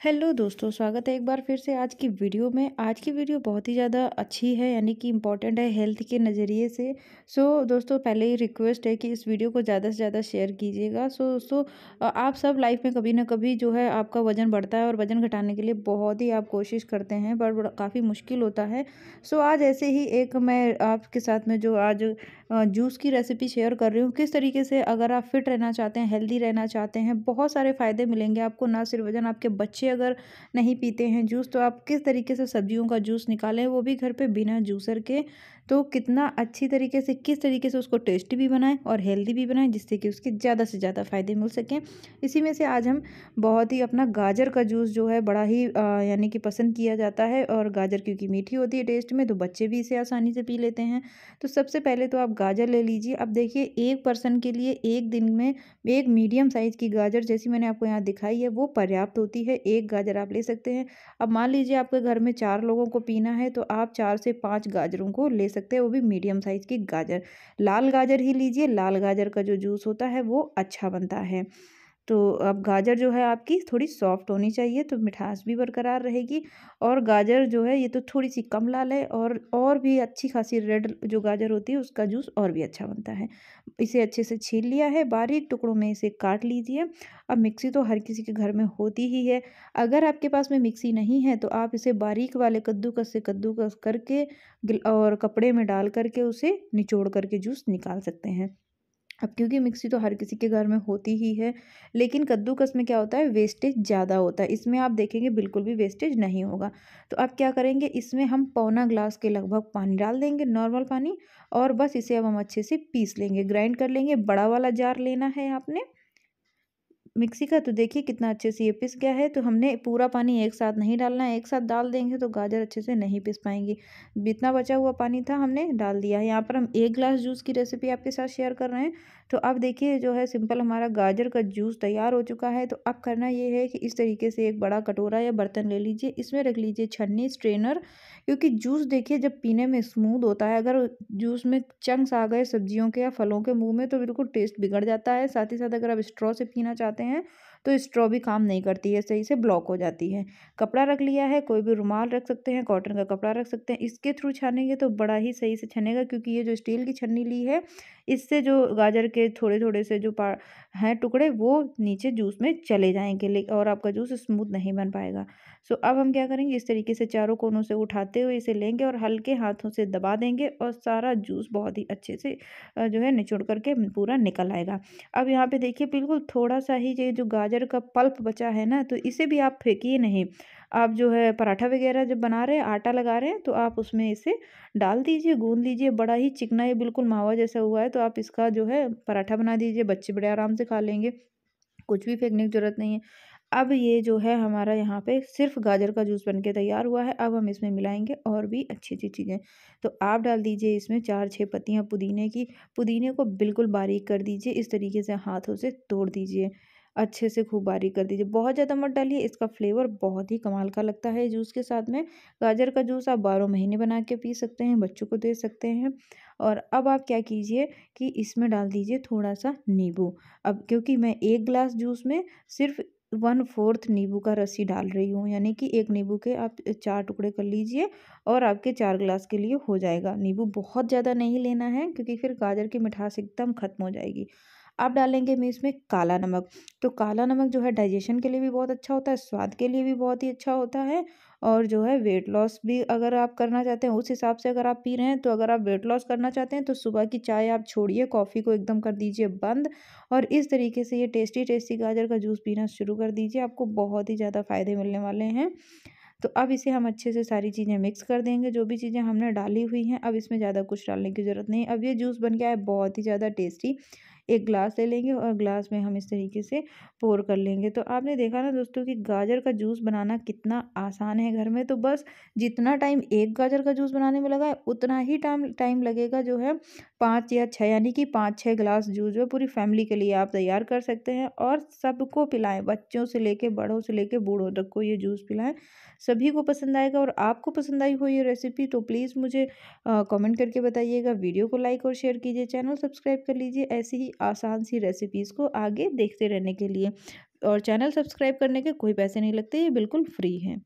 Hello दोस्तों स्वागत है एक बार फिर से आज की वीडियो में। आज की वीडियो बहुत ही ज़्यादा अच्छी है यानी कि इंपॉर्टेंट है हेल्थ के नज़रिए से। सो so, दोस्तों पहले ही रिक्वेस्ट है कि इस वीडियो को ज़्यादा से ज़्यादा शेयर कीजिएगा। सो so, दोस्तों आप सब लाइफ में कभी ना कभी जो है आपका वज़न बढ़ता है और वज़न घटाने के लिए बहुत ही आप कोशिश करते हैं पर काफ़ी मुश्किल होता है। सो so, आज ऐसे ही एक मैं आपके साथ में जो आज जूस की रेसिपी शेयर कर रही हूँ। किस तरीके से अगर आप फिट रहना चाहते हैं हेल्दी रहना चाहते हैं बहुत सारे फ़ायदे मिलेंगे आपको। ना सिर्फ़ वज़न आपके बच्चे अगर नहीं पीते हैं जूस तो आप किस तरीके से सब्जियों का जूस निकालें, वो भी घर पे बिना जूसर के तो कितना अच्छी तरीके से, किस तरीके से उसको टेस्टी भी बनाएँ और हेल्दी भी बनाएँ, जिससे कि उसके ज़्यादा से ज़्यादा फ़ायदे मिल सकें। इसी में से आज हम बहुत ही अपना गाजर का जूस जो है, बड़ा ही यानी कि पसंद किया जाता है और गाजर क्योंकि मीठी होती है टेस्ट में तो बच्चे भी इसे आसानी से पी लेते हैं। तो सबसे पहले तो आप गाजर ले लीजिए। अब देखिए, एक पर्सन के लिए एक दिन में एक मीडियम साइज़ की गाजर जैसी मैंने आपको यहाँ दिखाई है, वो पर्याप्त होती है। एक गाजर आप ले सकते हैं। अब मान लीजिए आपके घर में चार लोगों को पीना है तो आप चार से पाँच गाजरों को ले सकते हैं, वो भी मीडियम साइज़ की गाजर। लाल गाजर ही लीजिए, लाल गाजर का जो जूस होता है, वो अच्छा बनता है। तो अब गाजर जो है आपकी थोड़ी सॉफ्ट होनी चाहिए तो मिठास भी बरकरार रहेगी और गाजर जो है ये तो थोड़ी सी कम लाल है और और भी अच्छी खासी रेड जो गाजर होती है उसका जूस और भी अच्छा बनता है। इसे अच्छे से छील लिया है, बारीक टुकड़ों में इसे काट लीजिए। अब मिक्सी तो हर किसी के घर में होती ही है। अगर आपके पास में मिक्सी नहीं है तो आप इसे बारीक वाले कद्दूकस से कद्दूकस करके और कपड़े में डाल करके उसे निचोड़ करके जूस निकाल सकते हैं। अब क्योंकि मिक्सी तो हर किसी के घर में होती ही है, लेकिन कद्दूकस में क्या होता है? वेस्टेज ज़्यादा होता है। इसमें आप देखेंगे बिल्कुल भी वेस्टेज नहीं होगा। तो आप क्या करेंगे? इसमें हम पौना ग्लास के लगभग पानी डाल देंगे, नॉर्मल पानी, और बस इसे अब हम अच्छे से पीस लेंगे, ग्राइंड कर लेंगे। बड़ा वाला जार लेना है आपने मिक्सी का तो देखिए कितना अच्छे से ये पिस गया है। तो हमने पूरा पानी एक साथ नहीं डालना है, एक साथ डाल देंगे तो गाजर अच्छे से नहीं पिस पाएँगी। जितना बचा हुआ पानी था हमने डाल दिया है। यहाँ पर हम एक ग्लास जूस की रेसिपी आपके साथ शेयर कर रहे हैं। तो अब देखिए जो है सिंपल हमारा गाजर का जूस तैयार हो चुका है। तो अब करना ये है कि इस तरीके से एक बड़ा कटोरा या बर्तन ले लीजिए। इसमें रख लीजिए छन्नी, स्ट्रेनर, क्योंकि जूस देखिए जब पीने में स्मूद होता है, अगर जूस में चंक्स आ गए सब्जियों के या फलों के मुँह में तो बिल्कुल टेस्ट बिगड़ जाता है। साथ ही साथ अगर आप स्ट्रॉ से पीना चाहते हैं तो स्ट्रॉ भी काम नहीं करती है, सही से ब्लॉक हो जाती है। कपड़ा रख लिया है, कोई भी रुमाल रख सकते हैं कॉटन का कपड़ा रख सकते हैं, इसके थ्रू छानेंगे तो बड़ा ही सही से छनेगा क्योंकि ये जो स्टील की छन्नी ली है, इससे जो गाजर के थोड़े थोड़े से जो पा, हैं टुकड़े, वो नीचे जूस में चले जाएँगे और आपका जूस स्मूथ नहीं बन पाएगा। सो अब हम क्या करेंगे, इस तरीके से चारों कोनों से उठाते हुए इसे लेंगे और हल्के हाथों से दबा देंगे और सारा जूस बहुत ही अच्छे से जो है निचोड़ करके पूरा निकल आएगा। अब यहाँ पे देखिए, बिल्कुल थोड़ा सा ही ये जो गाजर का पल्प बचा है ना तो इसे भी आप फेंकिए नहीं। आप जो है पराठा वगैरह जब बना रहे हैं, आटा लगा रहे हैं तो आप उसमें इसे डाल दीजिए, गूंद लीजिए, बड़ा ही चिकना ये बिल्कुल मावा जैसा हुआ है तो आप इसका जो है पराठा बना दीजिए, बच्चे बड़े आराम से खा लेंगे, कुछ भी फेंकने की ज़रूरत नहीं है। अब ये जो है हमारा यहाँ पे सिर्फ़ गाजर का जूस बनके तैयार हुआ है, अब हम इसमें मिलाएँगे और भी अच्छी अच्छी चीज़ें। तो आप डाल दीजिए इसमें चार छः पत्तियाँ पुदीने की, पुदीने को बिल्कुल बारीक कर दीजिए, इस तरीके से हाथों से तोड़ दीजिए। अच्छे से खूब बारीक कर दीजिए। बहुत ज़्यादा मत डालिए, इसका फ्लेवर बहुत ही कमाल का लगता है। जूस के साथ में गाजर का जूस आप बारह महीने बना के पी सकते हैं, बच्चों को दे सकते हैं। और अब आप क्या कीजिए कि इसमें डाल दीजिए थोड़ा सा नींबू। अब क्योंकि मैं एक गिलास जूस में सिर्फ़ वन फोर्थ नींबू का रस ही डाल रही हूँ, यानी कि एक नींबू के आप चार टुकड़े कर लीजिए और आपके चार गिलास के लिए हो जाएगा। नींबू बहुत ज़्यादा नहीं लेना है, क्योंकि फिर गाजर की मिठास एकदम ख़त्म हो जाएगी। अब डालेंगे हम इसमें काला नमक। तो काला नमक जो है डाइजेशन के लिए भी बहुत अच्छा होता है, स्वाद के लिए भी बहुत ही अच्छा होता है और जो है वेट लॉस भी अगर आप करना चाहते हैं, उस हिसाब से अगर आप पी रहे हैं तो अगर आप वेट लॉस करना चाहते हैं तो सुबह की चाय आप छोड़िए, कॉफ़ी को एकदम कर दीजिए बंद और इस तरीके से ये टेस्टी टेस्टी गाजर का जूस पीना शुरू कर दीजिए, आपको बहुत ही ज़्यादा फ़ायदे मिलने वाले हैं। तो अब इसे हम अच्छे से सारी चीज़ें मिक्स कर देंगे, जो भी चीज़ें हमने डाली हुई हैं, अब इसमें ज़्यादा कुछ डालने की ज़रूरत नहीं अब ये जूस बन गया है, बहुत ही ज़्यादा टेस्टी एक ग्लास ले लेंगे और ग्लास में हम इस तरीके से पोर कर लेंगे। तो आपने देखा ना दोस्तों कि गाजर का जूस बनाना कितना आसान है घर में। तो बस जितना टाइम एक गाजर का जूस बनाने में लगा है, उतना ही टाइम टाइम लगेगा जो है पाँच या छः यानी कि पाँच छः गिलास जूस जो है पूरी फैमिली के लिए आप तैयार कर सकते हैं और सबको पिलाएँ, बच्चों से लेके, बड़ों से लेके, बूढ़ों तक को ये जूस पिलाएँ। सभी को पसंद आएगा और आपको पसंद आई हो ये रेसिपी तो प्लीज़ मुझे कमेंट करके बताइएगा। वीडियो को लाइक और शेयर कीजिए चैनल सब्सक्राइब कर लीजिए। ऐसी ही आसान सी रेसिपीज़ को आगे देखते रहने के लिए। और चैनल सब्सक्राइब करने के कोई पैसे नहीं लगते, ये बिल्कुल फ्री है।